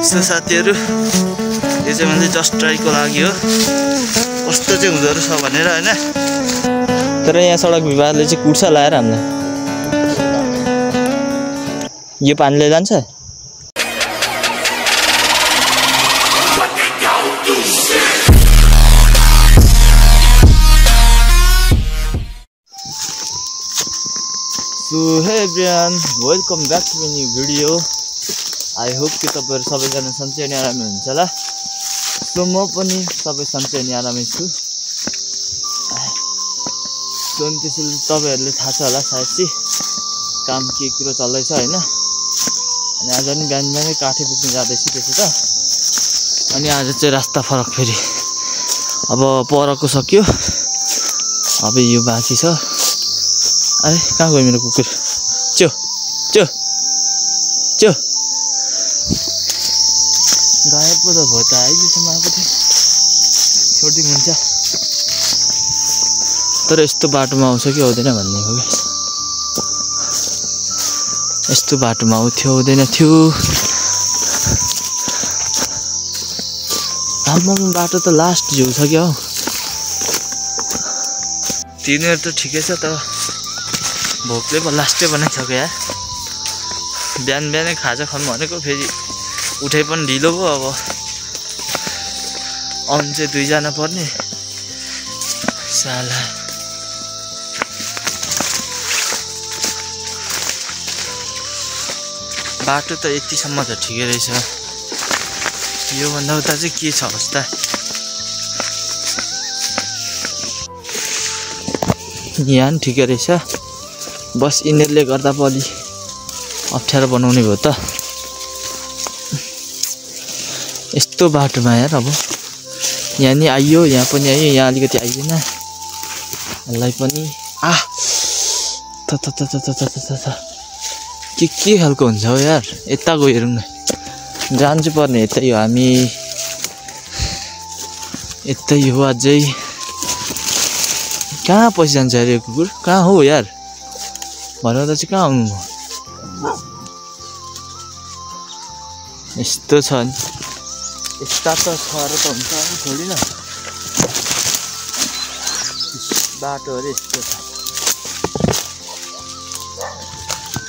यस्तो साथीहरू यो चाहिँ मैले जस्ट ट्राईको लागि हो। कस्तो चाहिँ हुँदो रहेछ भनेर होइन? तर यहाँ सडक विभागले चाहिँ कुर्छ लाएर हामीलाई। यो पानीले जान्छ सो हे बिहान welcome back to new video I hope कि तपाईँहरू सबैजना सन्चै अनि आरामै हुन्छ होला। सो म पनि सबै सन्चै अनि आरामै छु। सो अनि त्यसैले तपाईँहरूले थाहा छ होला सायद चाहिँ काम के कुरो चल्दैछ होइन? अनि आज पनि बिहान बिहानै काठे पुग्नु जाँदैछु त्यसो त। अनि आज चाहिँ रास्ता फरक फेरि। अब परको सक्यो। अब यो बाँकी छ। अरे कहाँ गयो मेरो कुकुर? च्यो च्यो च्यो गायब पो त भयो त अहिलेसम्म आएको थियो छोडिदिनु हुन्छ तर यस्तो बाटोमा आउँछ कि आउँदैन भन्ने हो क्या यस्तो बाटोमा आउँथ्यो आउँदैन थियो हाम्रो बाटो त लास्ट जिउ छ क्या? हौ तिनीहरू त ठिकै छ त भोकले पो लास्टै बनाइसक्यो यार बिहान बिहानै खाजा खानु भनेको फेरि उठे पनि ढिलो भयो अब आउनु चाहिँ दुईजना पर्ने साला बाटो त यतिसम्म त ठिकै रहेछ योभन्दा उता चाहिँ के छ अवस्था यहाँ पनि ठिकै रहेछ बस यिनीहरूले गर्दा पो अलि अप्ठ्यारो बनाउने भयो त। यस्तो बाटोमा यार अब यहाँ नि आइयो यहाँ पनि आइयो यहाँ अलिकति आइएन। यसलाई पनि आ! त के के खालको हुन्छ हौ यार? यता गयो हेरौँ न। जान्छु पर्ने यतै हो हामी। यतै हो अझै। कहाँ पसिजान्छ अरे कुकुर? कहाँ हो यार? भनाउँदा चाहिँ कहाँ आउनु भयो यस्तो छ नि यस्ता त छ र त हुन्छ छोडी न बाटो अरे यस्तो छ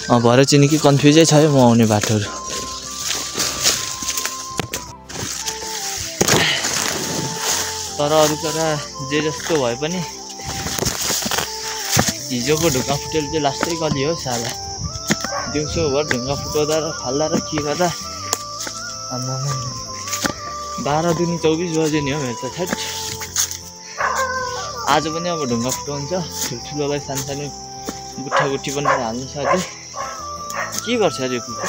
अँ भरे चाहिँ निकै कन्फ्युजै छ है म आउने बाटोहरू तर अरू कुरा जे जस्तो भए पनि हिजोको ढुङ्गा फुटेर चाहिँ लास्टै गली हो साला दिउँसोभर ढुङ्गा फुटाउँदा र फाल्दा र के गर्दा आम्मामा बाह्र दुनी चौबिस बजे नि हो मेरो त छ्याट आज पनि अब ढुङ्गा फुटाउँछ ठुल्ठुलोलाई सानो सानो गुट्ठा गुट्ठी बनाएर हाल्नु अझै के गर्छ अरे यो कुकुर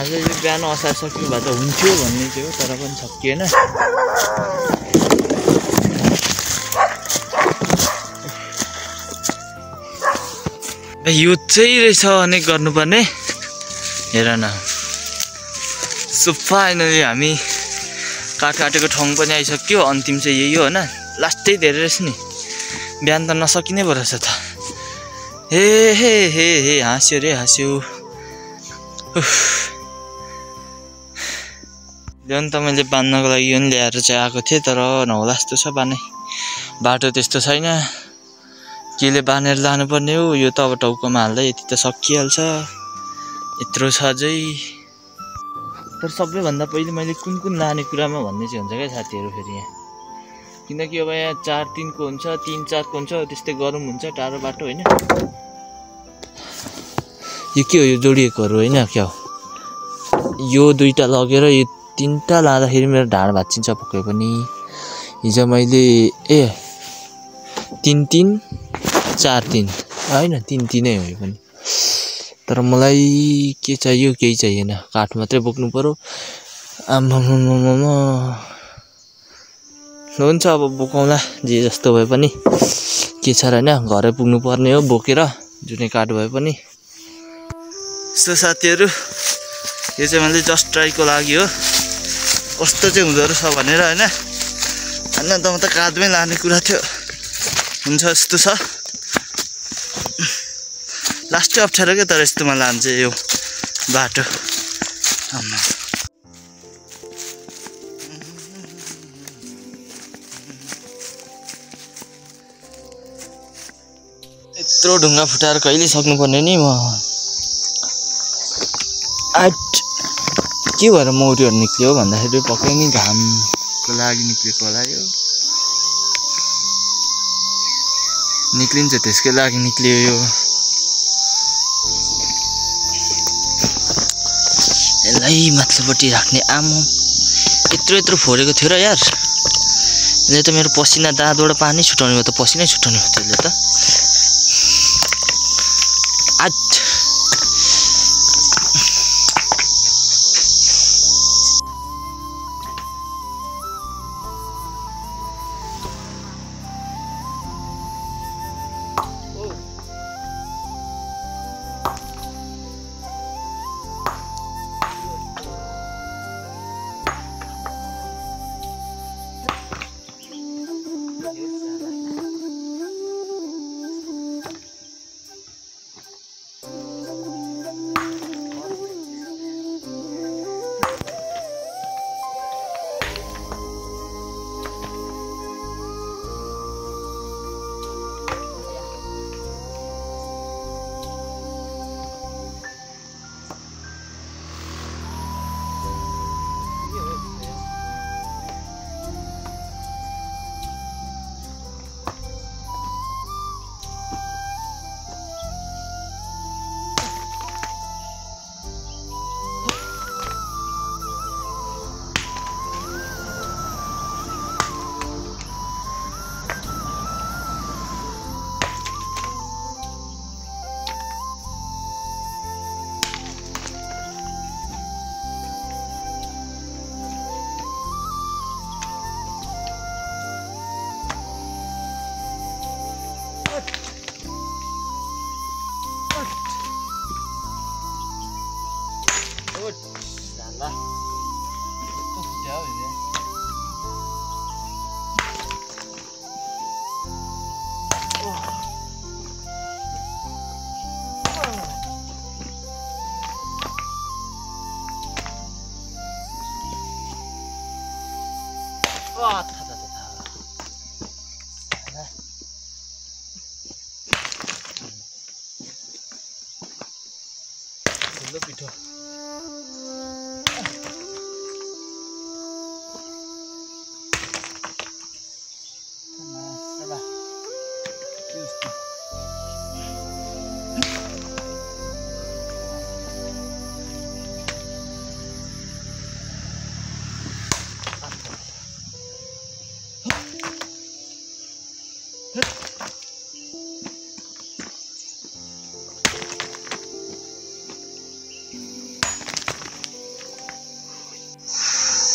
आज बिहान असार सक्नु भए त हुन्थ्यो भन्ने हो तर पनि सकिएन यो चाहिँ रहेछ अनेक गर्नुपर्ने। हेर न। सो फाइनली हामी काठ काटेको ठाउँ पनि आइसक्यो। अन्तिम चाहिँ यही हो होइन। लास्टै धेरै रहेछ नि। बिहान त नसकिने पो रहेछ त। हे हे हे हे हाँस्यो रे हाँस्यो। झन् त मैले बाँध्नको लागि यो नि ल्याएर चाहिँ आएको थिएँ तर नहोला जस्तो छ बानै बाटो त्यस्तो छैन। केले बाँधेर लानुपर्ने हो। यो त अब टाउकोमा हाल्दा यति त सकिहाल्छ। यत्रो छ अझै। तर सबैभन्दा पहिले मैले कुन कुन लाने कुरामा भन्ने चाहिँ हुन्छ क्या साथीहरू फेरि यहाँ। किनकि अब यहाँ चार तिनको हुन्छ तिन चारको हुन्छ त्यस्तै गरौँ हुन्छ टाढो बाटो होइन? यो के हो? यो जोडिएकोहरू होइन क्या हो? यो दुइटा लगेर यो तिनवटा लाँदाखेरि मेरो ढाड भाँचिन्छ पक्कै पनि। हिजो मैले ए तिन तिन चार तिन होइन तिन तिनै हो यो पनि। तर मलाई के चाहियो केही चाहिएन। काठ मात्रै बोक्नु पऱ्यो आम्मामामामा हुन्छ अब बोकाउँला जे जस्तो भए पनि। के छ र होइन घरै पुग्नु पर्ने हो बोकेर। जुनै काठ भए पनि। यस्तो साथीहरू यो चाहिँ मैले जस्ट ट्राईको लागि हो। कस्तो चाहिँ हुँदो रहेछ भनेर होइन। होइन त म त काँधमै लाने कुरा थियो। हुन्छ यस्तो छ। लास्टै अप्ठ्यारो क्या तर यस्तोमा लान्छ यो बाटो। यत्रो ढुङ्गा फुटाएर कहिले सक्नुपर्ने नि म? आट के भएर मौरीहरू निक्ल्यो भन्दाखेरि पक्कै नि घामको लागि निक्लेको होला यो। निक्लिन्छ त्यसकै लागि निक्लियो यो। यसलाई माथिल्लोपट्टि राख्ने आमो। यत्रो यत्रो फोरेको थियो र यार। यसले त मेरो पसिना दाँतबाट पानी छुट्याउने भयो त पसिनै छुट्याउने भयो त्यसले त। आट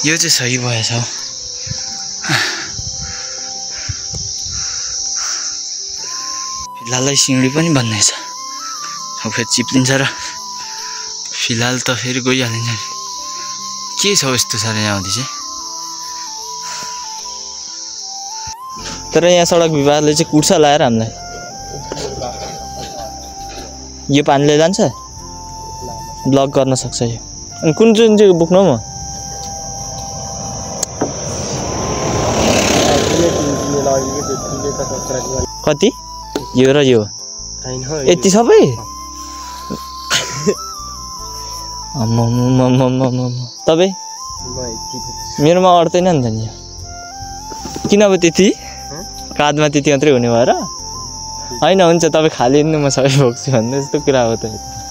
यो चाहिँ सही भएछ। हौ फिलहालै सिउँडी पनि भन्ने छ। अब फेरि चिप्लिन्छ र फिलहाल त फेरि गइहालिन्छ। नि के छ हौ यस्तो साह्रो यहाँ चाहिँ तर यहाँ सडक विभागले चाहिँ कुट्छ लाएर हामीलाई। यो पानीले जान्छ? ब्लक गर्न सक्छ यो। अनि कुन जुन चाहिँ बोक्नु म? कति? यो र यो यति सबै। तपाईँ? मेरोमा अट्दैन नि त नि। किन अब त्यति? काँधमा त्यति मात्रै हुने भएर? होइन हुन्छ तपाईँ खाली नि म सबै बोक्छु भन्ने जस्तो कुरा हो त।